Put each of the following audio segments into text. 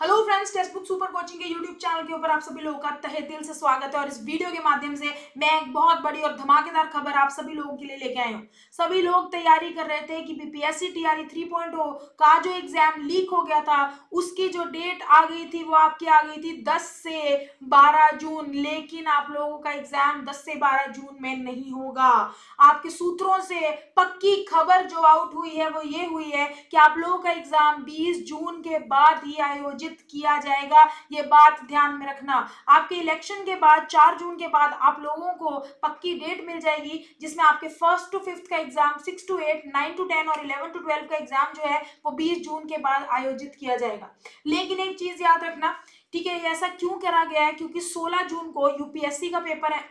Hello friends textbook super coaching के YouTube channel के ऊपर आप सभी लोगों का तहे दिल से स्वागत है और इस वीडियो के माध्यम से मैं एक बहुत बड़ी और धमाकेदार खबर आप सभी लोगों के लिए लेके आए हूँ। सभी लोग तैयारी कर रहे थे कि बीपीएससी टीआरई 3.0 का जो एग्ज़ाम लीक हो गया था, उसकी जो डेट आ गई थी, वो आपकी आ गई थी 10 से 12 जून। लेकिन आप लोगों का एग्ज़ाम 10 से 12 जून में नहीं होगा। आपके सूत्रों से पक्की खबर जो आउट हुई है, वो ये हुई है कि आप लोगों का एग्ज़ाम बीस जून के बाद ही आयोजित किया जाएगा। ये बात ध्यान में रखना। आपके इलेक्शन के बाद, चार जून के बाद आप लोगों को पक्की डेट मिल जाएगी, जिसमें आपके फ़र्स्ट टू फिफ्थ का exam six to eight nine to ten और इलेवन टू ट्वेल्व का एग्ज़ाम जो है, वो बीस जून के बाद आयोजित किया जाएगा। लेकिन एक चीज़ याद रखना, ठीक है ऐसा क्यों करा गया है? क्योंकि 16 जून को यूपीएससी का पेपर है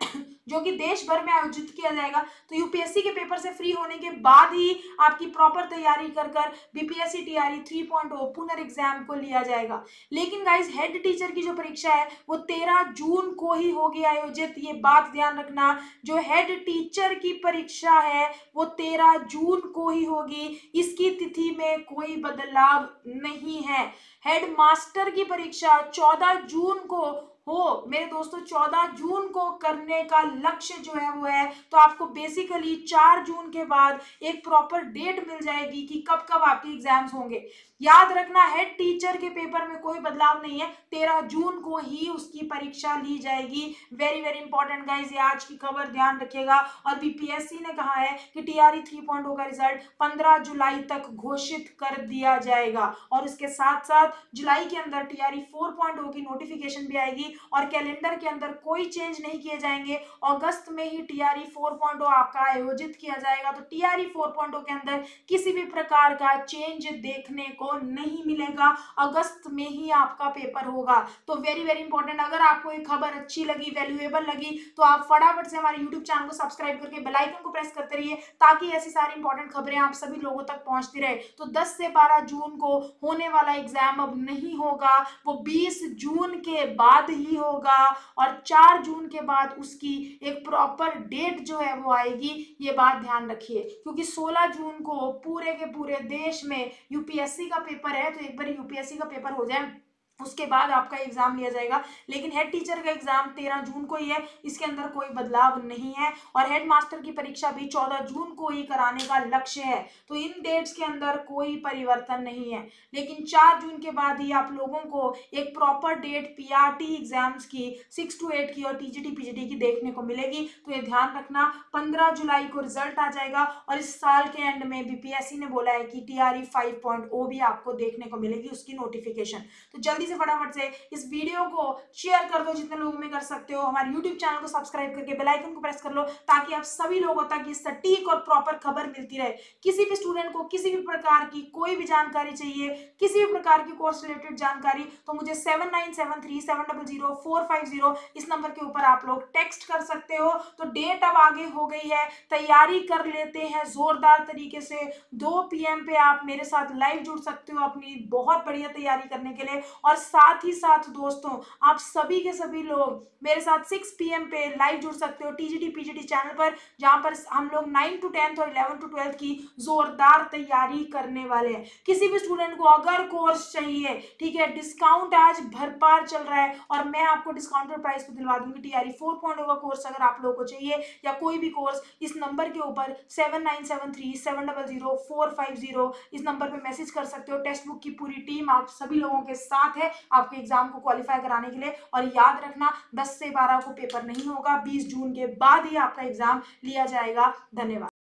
जो कि देश भर में आयोजित किया जाएगा। तो यूपीएससी के पेपर से फ्री होने के बाद ही आपकी प्रॉपर तैयारी कर कर बीपीएससी टीआरई 3.0 पुनर् एग्ज़ाम को लिया जाएगा। लेकिन गाइज़ हेड टीचर की जो परीक्षा है, वो 13 जून को ही होगी आयोजित। ये बात ध्यान रखना, जो हेड टीचर की परीक्षा है, वो 13 जून को ही होगी। इसकी तिथि में कोई बदलाव नहीं है। हेड मास्टर की परीक्षा 14 जून को हो, मेरे दोस्तों 14 जून को करने का लक्ष्य जो है वो है तो आपको बेसिकली 4 जून के बाद एक प्रॉपर डेट मिल जाएगी कि कब कब आपके एग्ज़ाम्स होंगे। याद रखना है टीचर के पेपर में कोई बदलाव नहीं है। तेरह जून को ही उसकी परीक्षा ली जाएगी। वेरी वेरी इंपॉर्टेंट गाइज़ ये आज की खबर ध्यान रखिएगा। और बीपीएससी ने कहा है कि टीआरई 3.0 का रिज़ल्ट 15 जुलाई तक घोषित कर दिया जाएगा। और इसके साथ साथ जुलाई के अंदर टीआरई 4.0 की नोटिफिकेशन भी आएगी। और कैलेंडर के अंदर कोई चेंज नहीं किए जाएँगे। अगस्त में ही टीआरई 4.0 आपका आयोजित किया जाएगा। तो टीआरई 4.0 के अंदर किसी भी प्रकार का चेंज देखने को नहीं मिलेगा। अगस्त में ही आपका पेपर होगा। तो वेरी वेरी इंपॉर्टेंट अगर आपको ये खबर अच्छी लगी वैल्यूएबल लगी तो आप फटाफट से हमारे यूट्यूब चैनल को सब्सक्राइब करके बेलाइकन को प्रेस करते रहिए, ताकि ऐसी सारी इंपॉर्टेंट खबरें आप सभी लोगों तक पहुँचती रहे। तो 10 से 12 जून को होने वाला एग्ज़ाम अब नहीं होगा। वो 20 जून के बाद ही होगा और चार जून के बाद उसकी एक प्रॉपर डेट जो है वो आएगी, ये बात ध्यान रखिए। क्योंकि 16 जून को पूरे के पूरे देश में यूपीएससी का पेपर है तो एक बार यूपीएससी का पेपर हो जाए। उसके बाद आपका एग्ज़ाम लिया जाएगा। लेकिन हेड टीचर का एग्ज़ाम तेरह जून को ही है, इसके अंदर कोई बदलाव नहीं है। और हेड मास्टर की परीक्षा भी चौदह जून को ही कराने का लक्ष्य है। तो इन डेट्स के अंदर कोई परिवर्तन नहीं है। लेकिन चार जून के बाद ही आप लोगों को एक प्रॉपर डेट पीआरटी एग्ज़ाम्स की सिक्स टू एट की और टीजीटी पीजीटी की देखने को मिलेगी। तो ये ध्यान रखना, पंद्रह जुलाई को रिज़ल्ट आ जाएगा और इस साल के एंड में बीपीएससी ने बोला है कि टी आर पॉइंट ओ भी आपको देखने को मिलेगी, उसकी नोटिफिकेशन तो जल्दी से फटाफट से इस वीडियो को शेयर कर दो जितने लोगों में कर सकते हो। हमारे यूट्यूब चैनल को सब्सक्राइब करके बेल आइकन को प्रेस कर लो ताकि आप सभी लोगों तक ये सटीक और प्रॉपर खबर मिलती रहे। किसी भी स्टूडेंट को किसी भी प्रकार की कोई भी जानकारी चाहिए, किसी भी प्रकार की कोर्स रिलेटेड जानकारी तो मुझे seven nine seven three seven double zero four five zero इस नंबर के ऊपर आप लोग टेक्स्ट कर सकते हो। तो डेट अब आगे हो गई है। तैयारी कर लेते हैं जोरदार तरीके से। दो पीएम पे आप मेरे साथ लाइव जुड़ सकते हो अपनी बहुत बढ़िया तैयारी करने के लिए। और साथ ही साथ दोस्तों, आप सभी के सभी लोग मेरे साथ सिक्स पीएम पे लाइव जुड़ सकते हो टीजीटी पीजीटी चैनल पर, जहाँ पर हम लोग नाइन टू टेंथ और इलेवन टू ट्वेल्थ की जोरदार तैयारी करने वाले हैं। किसी भी स्टूडेंट को अगर कोर्स चाहिए, ठीक है डिस्काउंट आज भरपार चल रहा है और मैं आपको डिस्काउंटेड प्राइस पे दिलवा दूँगी टीआरई फोर पॉइंट का कोर्स अगर आप लोगों को चाहिए या कोई भी कोर्स इस नंबर के ऊपर सेवन इस नंबर पे मैसेज कर सकते हो। टेक्स्ट बुक की पूरी टीम आप सभी लोगों के साथ है। आपके एग्ज़ाम को क्वालिफाई कराने के लिए। और याद रखना 10 से 12 को पेपर नहीं होगा 20 जून के बाद ही आपका एग्ज़ाम लिया जाएगा। धन्यवाद।